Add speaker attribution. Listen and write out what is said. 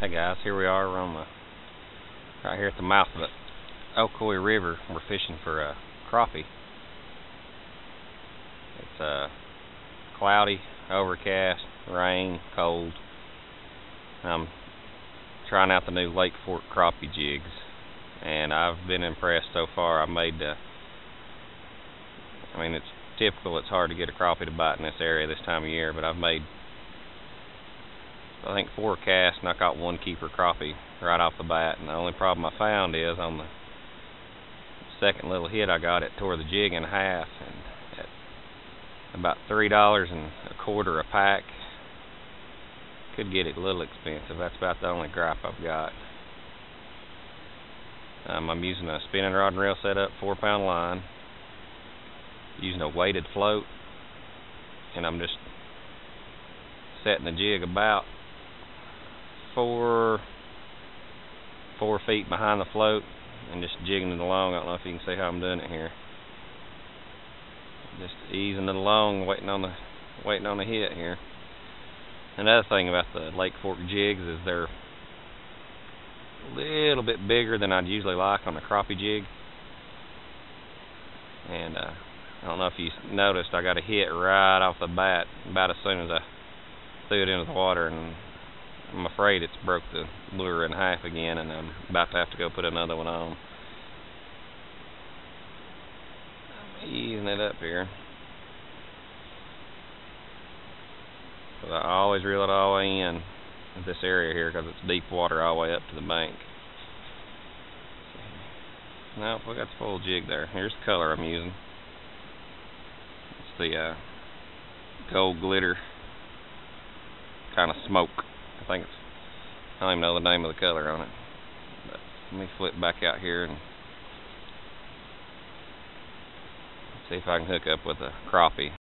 Speaker 1: Hey guys, here we are. On the right here at the mouth of the Ocoee River. We're fishing for a uh, crappie. It's uh, cloudy, overcast, rain, cold. I'm trying out the new Lake Fork crappie jigs, and I've been impressed so far. I made the. I mean, it's typical. It's hard to get a crappie to bite in this area this time of year, but I've made I think four casts and I caught one keeper crappie right off the bat. And the only problem I found is on the second little hit I got it tore the jig in half and at about three dollars and a quarter a pack. Could get it a little expensive. That's about the only gripe I've got. Um, I'm using a spinning rod and reel setup four pound line using a weighted float and I'm just setting the jig about four four feet behind the float and just jigging it along. I don't know if you can see how I'm doing it here. Just easing it along, waiting on the waiting on the hit here. Another thing about the Lake Fork jigs is they're a little bit bigger than I'd usually like on a crappie jig. And uh, I don't know if you noticed, I got a hit right off the bat about as soon as I threw it into the water and I'm afraid it's broke the lure in half again and I'm about to have to go put another one on. I'm easing it up here. But I always reel it all the way in this area here because it's deep water all the way up to the bank. Now we got the full jig there. Here's the color I'm using. It's the uh, gold glitter kind of smoke. I think it's, I don't even know the name of the color on it. But let me flip back out here and see if I can hook up with a crappie.